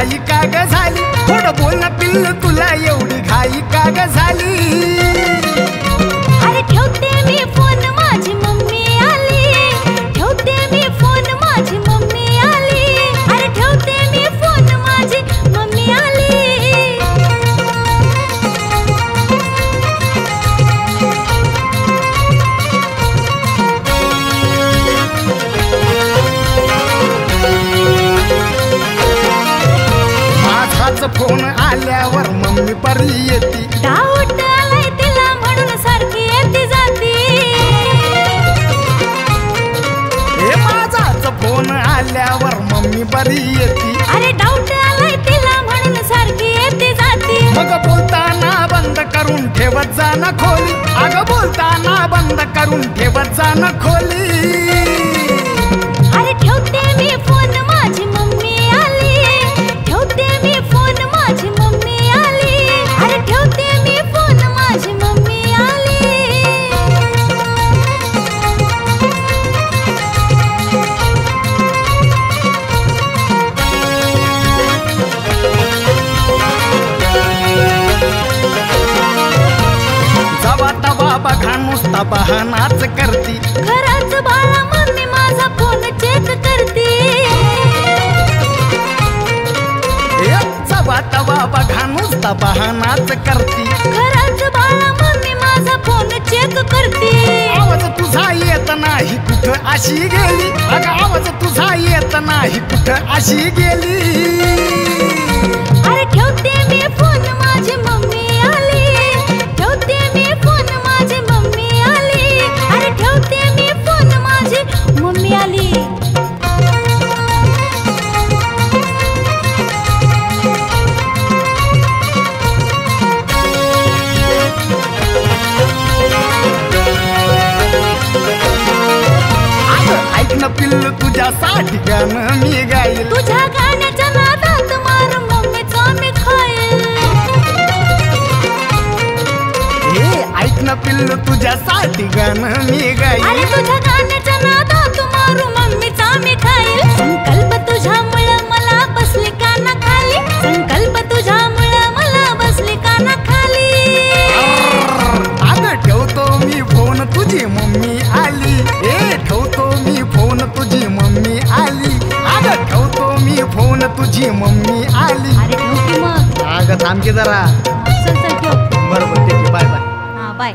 घाई काग झाली. थोडं बोल ना पिल्लू माझाच फोन आल्यावर मम्मी परी येते. डाऊट आलाय तिला म्हणून सारखी येते जाती. हे माझाच फोन आल्यावर मम्मी बरी येते. अरे डाऊट आलाय तिला म्हणून सारखी येते जाती. मग बोलताना बंद करून ठेवत जा ना खोली. अगं बोलताना बंद करून ठेवत जा ना खोली. नुसता बहानाच करती. खरंच बाळा मम्मी माझा फोन चेक करते. तवा बघा नुसता बहानाच करती. खरंच बाळा मम्मी माझा फोन चेक करते. आवाज तुझा येत नाही कुठं अशी गेली? अगं आवाज तुझा येत नाही कुठं अशी गेली? अगं ऐक ना पिल्लू तुझ्यासाठी गाणं मी गाईल. तुझ्या गाण्याच्या नादात मार मम्मीचा मी खाईल. हे ऐक ना पिल्लू तुझ्यासाठी गाणं मी अरे गाईल तुझ्या गाण्याच्या नादात मारू मम्मीचा मी खाईल. थांब के जरा बरोबर ठीक आहे. Bye bye. हां बाय.